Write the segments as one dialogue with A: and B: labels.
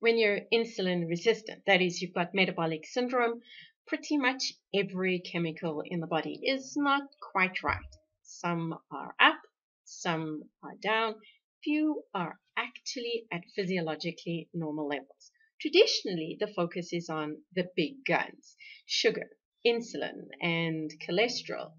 A: when you're insulin resistant, that is, you've got metabolic syndrome, pretty much every chemical in the body is not quite right. Some are up, some are down, few are actually at physiologically normal levels. Traditionally, the focus is on the big guns sugar, insulin, and cholesterol.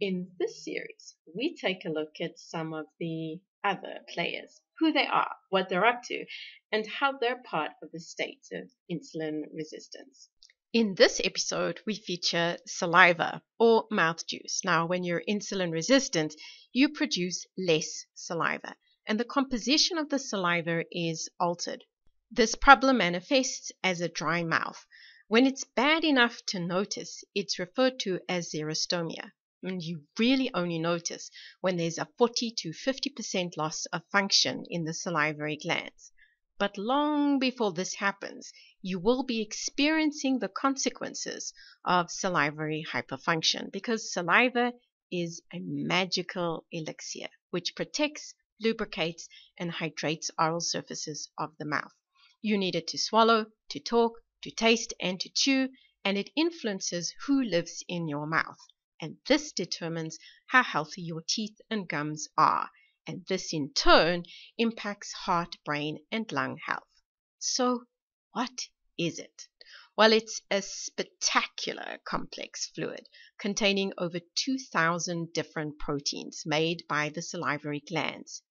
A: In this series, we take a look at some of the other players, who they are, what they're up to, and how they're part of the state of insulin resistance. In this episode, we feature saliva or mouth juice. Now, when you're insulin resistant, you produce less saliva, and the composition of the saliva is altered. This problem manifests as a dry mouth. When it's bad enough to notice, it's referred to as xerostomia and you really only notice when there's a 40 to 50% loss of function in the salivary glands. But long before this happens, you will be experiencing the consequences of salivary hypofunction because saliva is a magical elixir which protects, lubricates, and hydrates oral surfaces of the mouth. You need it to swallow, to talk, to taste, and to chew, and it influences who lives in your mouth and this determines how healthy your teeth and gums are, and this in turn impacts heart, brain, and lung health. So, what is it? Well, it's a spectacular complex fluid containing over 2,000 different proteins made by the salivary glands.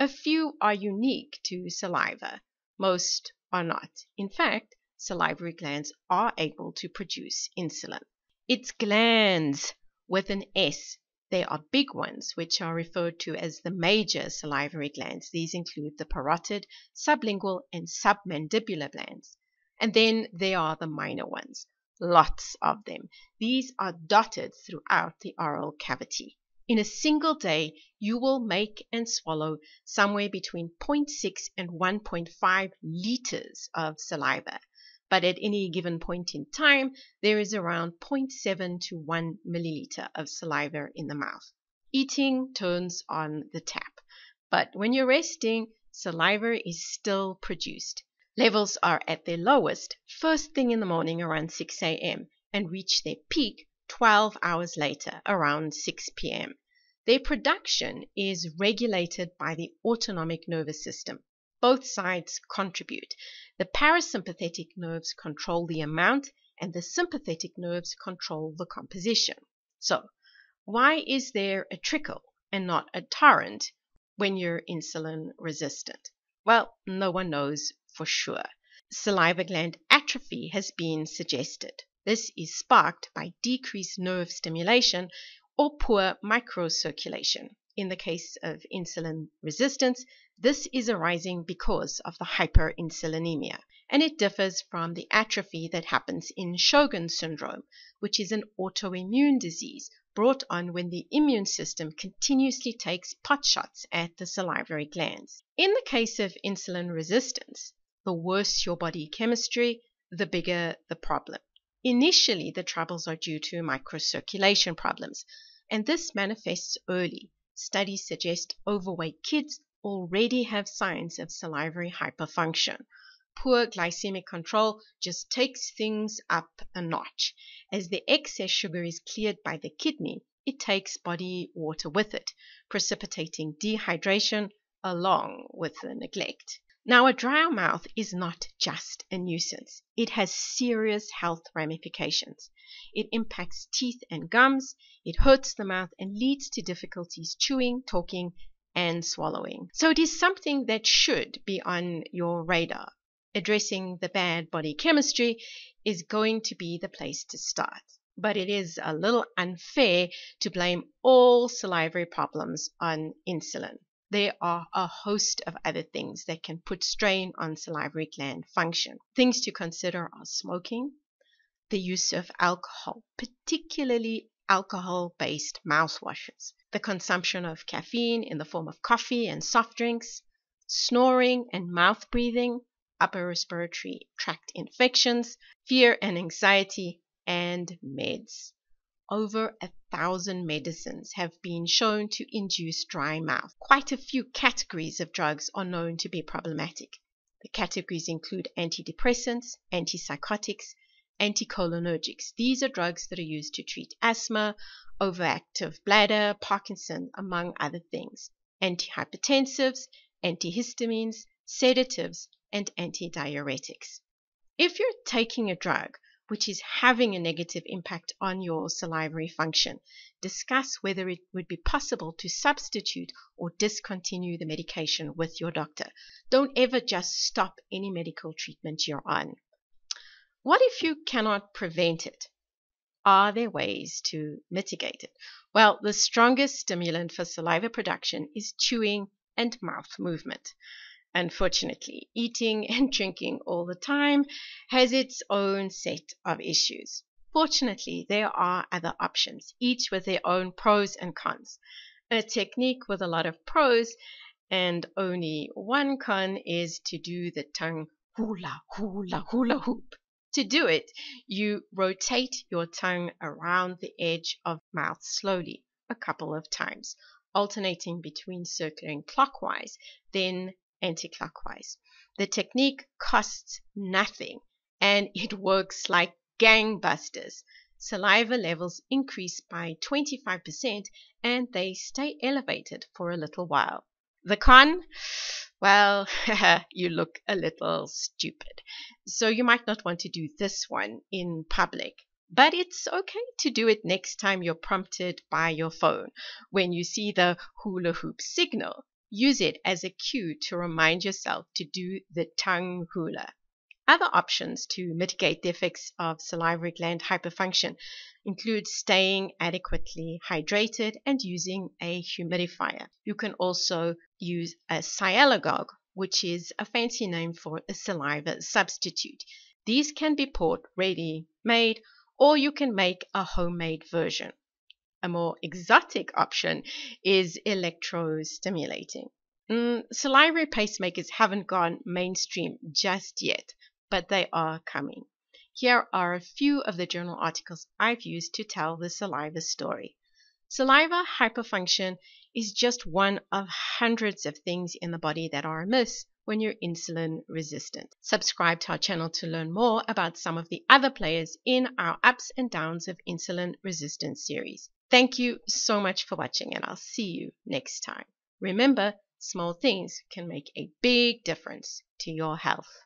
A: A few are unique to saliva, most are not. In fact, salivary glands are able to produce insulin. It's glands with an S. There are big ones, which are referred to as the major salivary glands. These include the parotid, sublingual, and submandibular glands. And then there are the minor ones, lots of them. These are dotted throughout the oral cavity. In a single day, you will make and swallow somewhere between 0.6 and 1.5 liters of saliva but at any given point in time, there is around 0.7 to 1 milliliter of saliva in the mouth. Eating turns on the tap, but when you're resting, saliva is still produced. Levels are at their lowest first thing in the morning around 6 a.m. and reach their peak 12 hours later around 6 p.m. Their production is regulated by the autonomic nervous system. Both sides contribute. The parasympathetic nerves control the amount and the sympathetic nerves control the composition. So, why is there a trickle and not a torrent when you're insulin resistant? Well, no one knows for sure. Saliva gland atrophy has been suggested. This is sparked by decreased nerve stimulation or poor microcirculation. In the case of insulin resistance, this is arising because of the hyperinsulinemia, and it differs from the atrophy that happens in Sjogren's syndrome, which is an autoimmune disease brought on when the immune system continuously takes pot shots at the salivary glands. In the case of insulin resistance, the worse your body chemistry, the bigger the problem. Initially, the troubles are due to microcirculation problems, and this manifests early Studies suggest overweight kids already have signs of salivary hypofunction. Poor glycemic control just takes things up a notch. As the excess sugar is cleared by the kidney, it takes body water with it, precipitating dehydration along with the neglect. Now, a dry mouth is not just a nuisance. It has serious health ramifications. It impacts teeth and gums, it hurts the mouth and leads to difficulties chewing, talking, and swallowing. So it is something that should be on your radar. Addressing the bad body chemistry is going to be the place to start. But it is a little unfair to blame all salivary problems on insulin there are a host of other things that can put strain on salivary gland function. Things to consider are smoking, the use of alcohol, particularly alcohol based mouthwashes, the consumption of caffeine in the form of coffee and soft drinks, snoring and mouth breathing, upper respiratory tract infections, fear and anxiety, and meds over a thousand medicines have been shown to induce dry mouth. Quite a few categories of drugs are known to be problematic. The categories include antidepressants, antipsychotics, anticholinergics. These are drugs that are used to treat asthma, overactive bladder, Parkinson, among other things. Antihypertensives, antihistamines, sedatives, and antidiuretics. If you're taking a drug which is having a negative impact on your salivary function, discuss whether it would be possible to substitute or discontinue the medication with your doctor. Don't ever just stop any medical treatment you're on. What if you cannot prevent it? Are there ways to mitigate it? Well, the strongest stimulant for saliva production is chewing and mouth movement. Unfortunately, eating and drinking all the time has its own set of issues. Fortunately, there are other options, each with their own pros and cons. A technique with a lot of pros and only one con is to do the tongue hula, hula, hula hoop. To do it, you rotate your tongue around the edge of mouth slowly a couple of times, alternating between circling clockwise, then anticlockwise. The technique costs nothing and it works like gangbusters. Saliva levels increase by 25% and they stay elevated for a little while. The con? Well, you look a little stupid. So you might not want to do this one in public. But it's okay to do it next time you're prompted by your phone when you see the hula hoop signal. Use it as a cue to remind yourself to do the tongue hula. Other options to mitigate the effects of salivary gland hypofunction include staying adequately hydrated and using a humidifier. You can also use a sialagogue, which is a fancy name for a saliva substitute. These can be bought ready made, or you can make a homemade version. A more exotic option is electrostimulating. Mm, salivary pacemakers haven't gone mainstream just yet, but they are coming. Here are a few of the journal articles I've used to tell the saliva story. Saliva hypofunction is just one of hundreds of things in the body that are amiss when you're insulin resistant. Subscribe to our channel to learn more about some of the other players in our ups and downs of insulin resistance series. Thank you so much for watching and I'll see you next time. Remember, small things can make a big difference to your health.